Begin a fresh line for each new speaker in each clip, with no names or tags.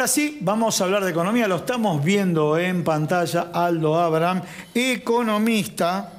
Ahora sí, vamos a hablar de economía. Lo estamos viendo en pantalla. Aldo Abraham, economista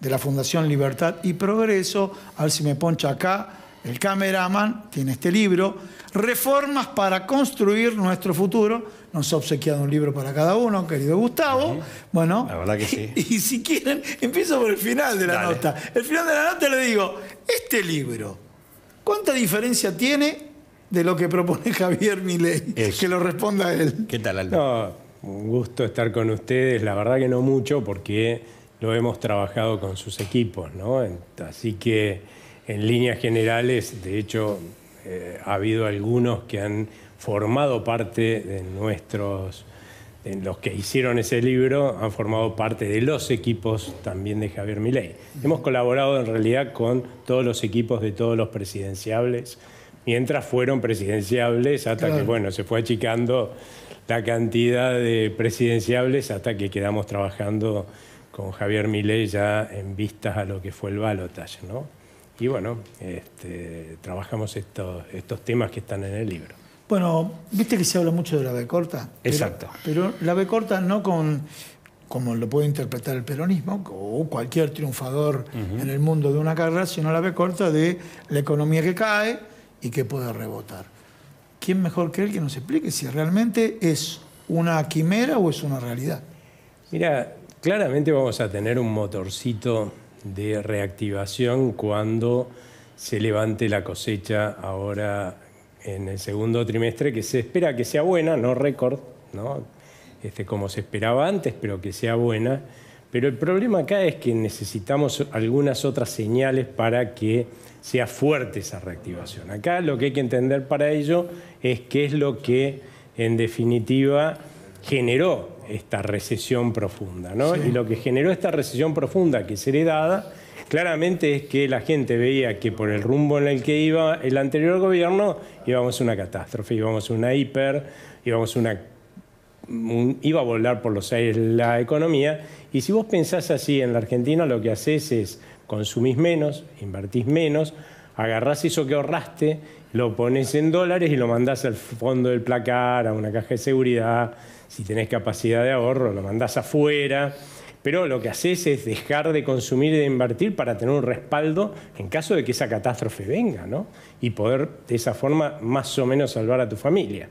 de la Fundación Libertad y Progreso. A ver si me poncha acá. El cameraman tiene este libro. Reformas para construir nuestro futuro. Nos ha obsequiado un libro para cada uno, querido Gustavo. Bueno,
La verdad que sí.
y, si quieren, empiezo por el final de la
Dale.
nota. El final de la nota le digo, este libro, ¿cuánta diferencia tiene de lo que propone Javier Milei?
Eso.
Que lo responda él.
¿Qué tal, Aldo?
No, un gusto estar con ustedes. La verdad que no mucho porque lo hemos trabajado con sus equipos, ¿no? En- Así que en líneas generales, de hecho, eh, ha habido algunos que han formado parte de nuestros, de los que hicieron ese libro, han formado parte de los equipos también de Javier Milei. Hemos colaborado en realidad con todos los equipos de todos los presidenciables, mientras fueron presidenciables hasta
Claro.
que, bueno, se fue achicando la cantidad de presidenciables hasta que quedamos trabajando con Javier Milei ya en vistas a lo que fue el balotaje, ¿no? Y bueno, este, trabajamos estos, estos temas que están en el libro.
Bueno, viste que se habla mucho de la B corta.
Exacto.
Pero, la B corta no con como lo puede interpretar el peronismo o cualquier triunfador en el mundo de una carrera, sino la B corta de la economía que cae y que puede rebotar. ¿Quién mejor que él que nos explique si realmente es una quimera o es una realidad?
Mira, claramente vamos a tener un motorcito de reactivación cuando se levante la cosecha ahora en el segundo trimestre, que se espera que sea buena, no récord, ¿no? Este, como se esperaba antes, pero que sea buena. Pero el problema acá es que necesitamos algunas otras señales para que sea fuerte esa reactivación. Acá lo que hay que entender para ello es qué es lo que, en definitiva, generó esta recesión profunda. ¿no? Y lo que generó esta recesión profunda que es heredada, claramente es que la gente veía que por el rumbo en el que iba el anterior gobierno íbamos a una catástrofe, íbamos a una hiper, íbamos a una un- iba a volar por los aires la economía. Y si vos pensás así en la Argentina, lo que haces es consumís menos, invertís menos, agarrás eso que ahorraste, lo pones en dólares y lo mandás al fondo del placar, a una caja de seguridad. Si tenés capacidad de ahorro, lo mandás afuera. Pero lo que haces es dejar de consumir y de invertir para tener un respaldo en caso de que esa catástrofe venga, ¿no? Y poder de esa forma más o menos salvar a tu familia.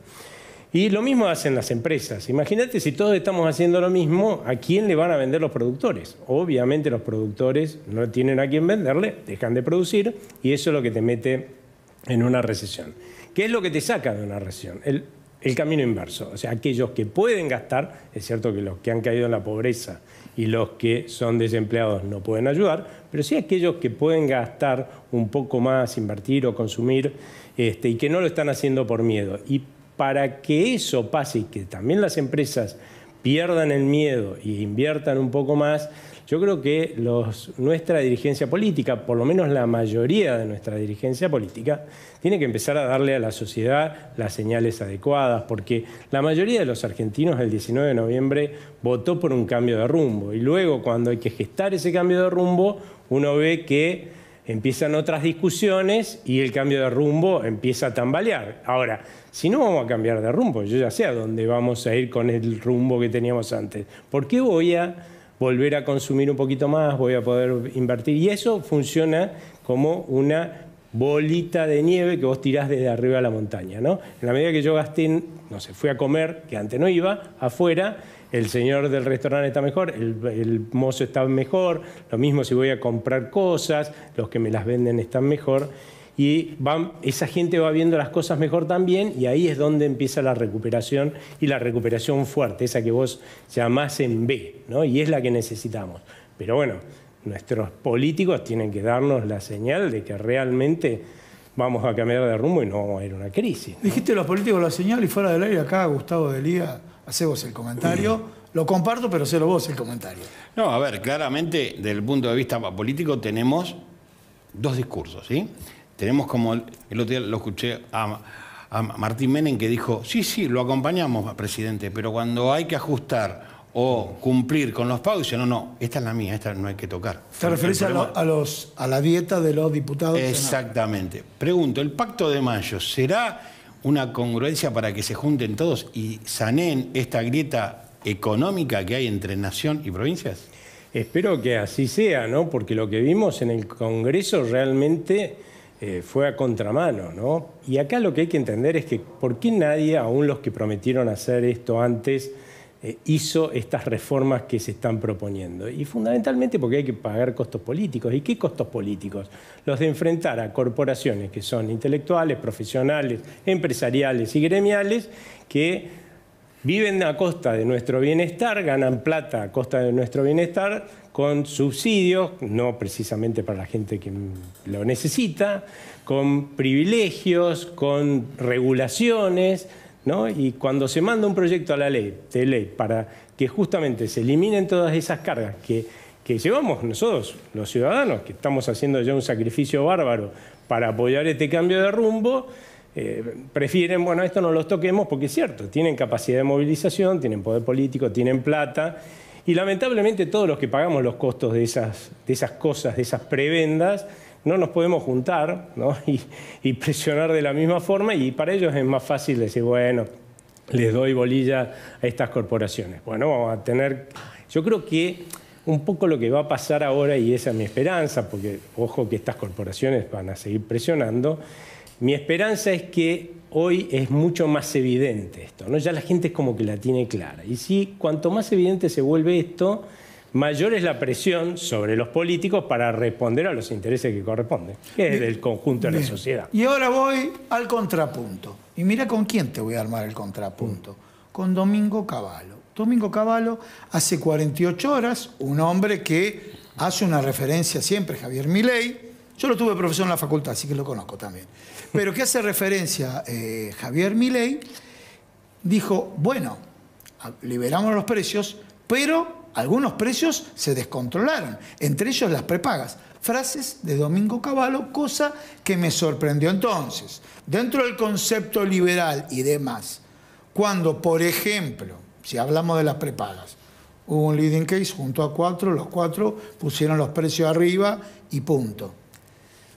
Y lo mismo hacen las empresas. Imagínate si todos estamos haciendo lo mismo, ¿a quién le van a vender los productores? Obviamente los productores no tienen a quién venderle, dejan de producir y eso es lo que te mete en una recesión. ¿Qué es lo que te saca de una recesión? El, camino inverso. O sea, aquellos que pueden gastar, es cierto que los que han caído en la pobreza y los que son desempleados no pueden ayudar, pero sí aquellos que pueden gastar un poco más, invertir o consumir, este, y que no lo están haciendo por miedo. Para que eso pase y que también las empresas pierdan el miedo y inviertan un poco más, yo creo que nuestra dirigencia política, por lo menos la mayoría de nuestra dirigencia política, tiene que empezar a darle a la sociedad las señales adecuadas, porque la mayoría de los argentinos el 19 de noviembre votó por un cambio de rumbo. Y luego cuando hay que gestar ese cambio de rumbo, uno ve que empiezan otras discusiones y el cambio de rumbo empieza a tambalear. Ahora, si no vamos a cambiar de rumbo, yo ya sé a dónde vamos a ir con el rumbo que teníamos antes. ¿Por qué voy a volver a consumir un poquito más? Voy a poder invertir. Y eso funciona como una bolita de nieve que vos tirás desde arriba a la montaña. ¿no? En la medida que yo gasté, no sé, fui a comer, que antes no iba, afuera, el señor del restaurante está mejor, el, mozo está mejor, lo mismo si voy a comprar cosas, los que me las venden están mejor. Y van- esa gente va viendo las cosas mejor también y ahí es donde empieza la recuperación y la recuperación fuerte, esa que vos llamás en B, ¿no? y es la que necesitamos. Pero bueno, nuestros políticos tienen que darnos la señal de que realmente vamos a cambiar de rumbo y no vamos a ir a una crisis.
Dijiste los políticos la señal y fuera del aire acá, Gustavo de Hace vos el comentario. Lo comparto, pero hacelo vos el comentario.
No, a ver, claramente, desde el punto de vista político, tenemos dos discursos, ¿sí? Tenemos como, el, el otro día lo escuché a, a Martín Menem que dijo, sí, sí, lo acompañamos, presidente, pero cuando hay que ajustar o cumplir con los pagos, dice, no, no, esta es la mía, esta no hay que tocar.
Te referís a, lo- a los, a la dieta de los diputados.
Exactamente. Pregunto, ¿el pacto de mayo será una congruencia para que se junten todos y saneen esta grieta económica que hay entre nación y provincias?
Espero que así sea, ¿no? Porque lo que vimos en el Congreso realmente eh, fue a contramano, ¿no? Y acá lo que hay que entender es que por qué nadie, aún los que prometieron hacer esto antes, eh, hizo estas reformas que se están proponiendo. Y fundamentalmente porque hay que pagar costos políticos. ¿Y qué costos políticos? Los de enfrentar a corporaciones que son intelectuales, profesionales, empresariales y gremiales que viven a costa de nuestro bienestar, ganan plata a costa de nuestro bienestar con subsidios, no precisamente para la gente que lo necesita, con privilegios, con regulaciones, y cuando se manda un proyecto a la ley, de ley para que justamente se eliminen todas esas cargas que, llevamos nosotros, los ciudadanos, que estamos haciendo ya un sacrificio bárbaro para apoyar este cambio de rumbo, eh, prefieren, bueno, esto no los toquemos porque es cierto, tienen capacidad de movilización, tienen poder político, tienen plata, y lamentablemente todos los que pagamos los costos de esas, de esas cosas, de esas prebendas, no nos podemos juntar y, presionar de la misma forma y para ellos es más fácil decir, bueno, les doy bolilla a estas corporaciones. Bueno, vamos a tener, yo creo que un poco lo que va a pasar ahora, y esa es mi esperanza, porque ojo que estas corporaciones van a seguir presionando, mi esperanza es que hoy es mucho más evidente esto, ¿no? ya la gente es como que la tiene clara. Y si cuanto más evidente se vuelve esto, mayor es la presión sobre los políticos para responder a los intereses que corresponden, que es del conjunto de la sociedad.
Y ahora voy al contrapunto. Y mira con quién te voy a armar el contrapunto. Con Domingo Cavallo. Domingo Cavallo hace 48 horas, un hombre que hace una referencia siempre, Javier Milei. Yo lo tuve profesor en la facultad, así que lo conozco también. Pero que hace referencia eh, Javier Milei, dijo, bueno, liberamos los precios, pero algunos precios se descontrolaron, entre ellos las prepagas. Frases de Domingo Cavallo, cosa que me sorprendió entonces. Dentro del concepto liberal y demás, cuando, por ejemplo, si hablamos de las prepagas, hubo un leading case junto a cuatro, los cuatro pusieron los precios arriba y punto.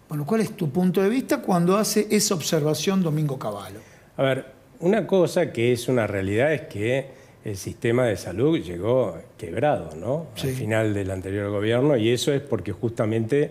Bueno, ¿cuál es tu punto de vista cuando hace esa observación Domingo Cavallo?
A ver, una cosa que es una realidad es que el sistema de salud llegó quebrado, ¿no? Al final del anterior gobierno, y eso es porque justamente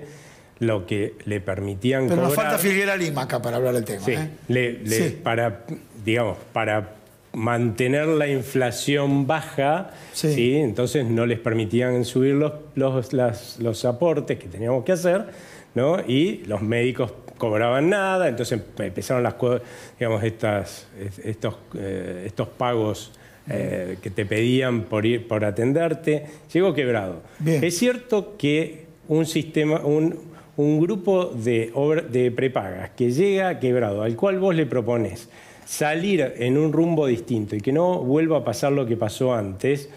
lo que le permitían
Pero nos falta Figuera Lima acá para hablar del tema.
Sí, ¿eh? para, digamos, para mantener la inflación baja, sí. entonces no les permitían subir los, los, los aportes que teníamos que hacer, ¿no? y los médicos cobraban nada, entonces empezaron las, digamos, estas, estos, eh, estos pagos eh, que te pedían por, ir, por atenderte, llegó quebrado. Es cierto que un sistema, un, un grupo de, de prepagas que llega quebrado, al cual vos le propones salir en un rumbo distinto y que no vuelva a pasar lo que pasó antes,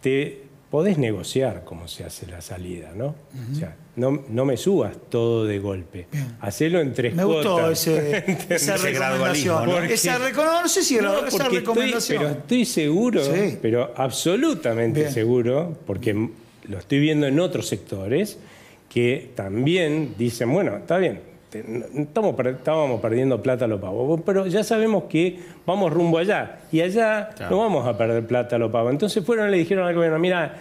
te podés negociar cómo se hace la salida, ¿no? O sea, no, no, me subas todo de golpe. Hacelo en tres
me gustó ese, esa recomendación. ¿no? Esa no sé si no, esa recomendación.
pero estoy seguro, pero absolutamente seguro, porque lo estoy viendo en otros sectores, que también dicen, bueno, está bien, estamos, estábamos perdiendo plata a los pavos, pero ya sabemos que vamos rumbo allá y allá no vamos a perder plata a los pavos. Entonces fueron y le dijeron al gobierno, mira,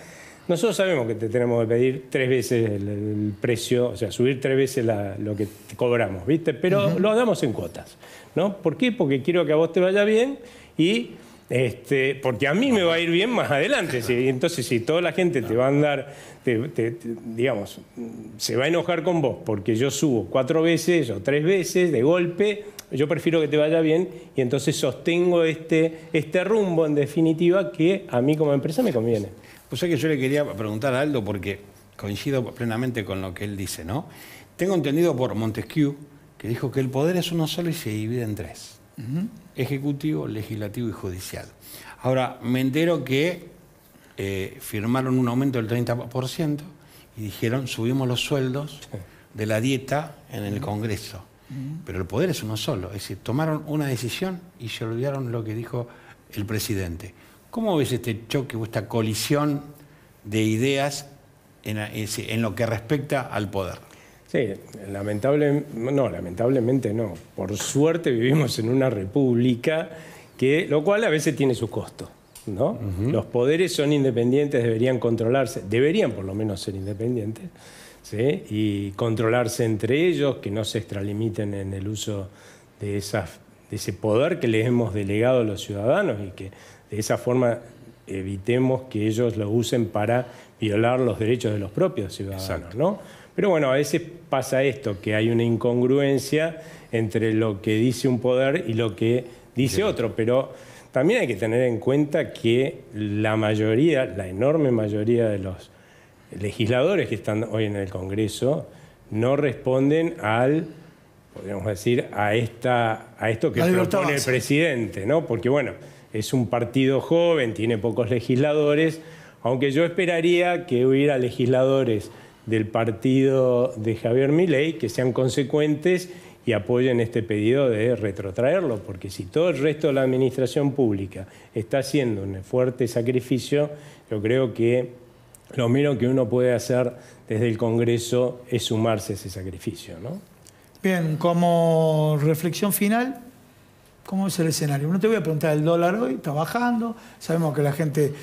nosotros sabemos que te tenemos que pedir tres veces el, precio, o sea, subir tres veces lo que cobramos, ¿viste? Pero lo damos en cuotas, ¿no? ¿Por qué? Porque quiero que a vos te vaya bien y este, porque a mí me va a ir bien más adelante. Entonces, si toda la gente te va a andar, digamos, se va a enojar con vos porque yo subo cuatro veces o tres veces de golpe, yo prefiero que te vaya bien y entonces sostengo este, este rumbo, en definitiva, que a mí como empresa me conviene.
Pues es que yo le quería preguntar a Aldo porque coincido plenamente con lo que él dice, ¿no? Tengo entendido por Montesquieu que dijo que el poder es uno solo y se divide en tres ejecutivo, legislativo y judicial. Ahora, me entero que eh, firmaron un aumento del 30% y dijeron subimos los sueldos de la dieta en el Congreso. Pero el poder es uno solo, es decir, tomaron una decisión y se olvidaron lo que dijo el presidente. ¿Cómo ves este choque o esta colisión de ideas en, en lo que respecta al poder?
Sí, lamentable, no, lamentablemente no. Por suerte vivimos en una república que, lo cual a veces tiene su costo. ¿no? Los poderes son independientes, deberían controlarse, deberían por lo menos ser independientes, ¿sí? y controlarse entre ellos, que no se extralimiten en el uso de, esas, de ese poder que les hemos delegado a los ciudadanos y que de esa forma evitemos que ellos lo usen para violar los derechos de los propios ciudadanos. ¿no? Pero bueno, a veces pasa esto, que hay una incongruencia entre lo que dice un poder y lo que dice otro, pero también hay que tener en cuenta que la mayoría, la enorme mayoría de los legisladores que están hoy en el Congreso no responden al, podríamos decir, a, esta, a esto que propone el presidente, ¿no? Porque bueno, es un partido joven, tiene pocos legisladores, aunque yo esperaría que hubiera legisladores del partido de Javier Milei que sean consecuentes y apoyen este pedido de retrotraerlo, porque si todo el resto de la administración pública está haciendo un fuerte sacrificio, yo creo que lo menos que uno puede hacer desde el Congreso es sumarse a ese sacrificio. ¿no?
Bien, como reflexión final, ¿cómo es el escenario? No te voy a preguntar el dólar hoy, está bajando, sabemos que la gente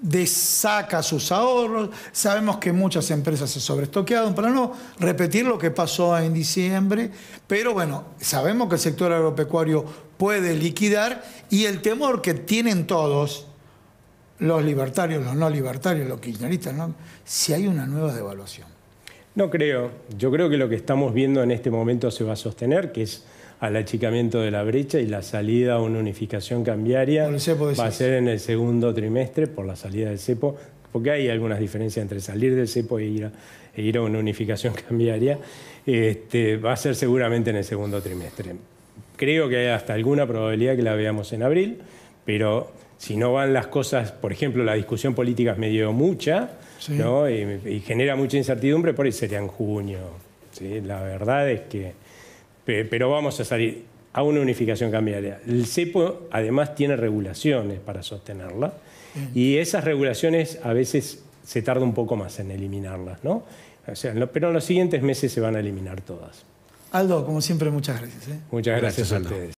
desaca sus ahorros. Sabemos que muchas empresas se sobreestoquearon, para no repetir lo que pasó en diciembre, pero bueno, sabemos que el sector agropecuario puede liquidar y el temor que tienen todos, los libertarios, los no libertarios, los kirchneristas, ¿no? si hay una nueva devaluación.
No creo. Yo creo que lo que estamos viendo en este momento se va a sostener, que es al achicamiento de la brecha y la salida a una unificación cambiaria va a ser en el segundo trimestre por la salida del cepo, porque hay algunas diferencias entre salir del cepo e ir a, e ir a una unificación cambiaria, este, va a ser seguramente en el segundo trimestre. Creo que hay hasta alguna probabilidad que la veamos en abril, pero si no van las cosas, por ejemplo, la discusión política es medio mucha y, genera mucha incertidumbre, por ahí sería en junio. La verdad es que pero vamos a salir a una unificación cambiaria. El CEPO además tiene regulaciones para sostenerla y esas regulaciones a veces se tarda un poco más en eliminarlas, ¿no? pero en los siguientes meses se van a eliminar todas.
Aldo, como siempre, muchas gracias. ¿eh?
Muchas gracias, a ustedes.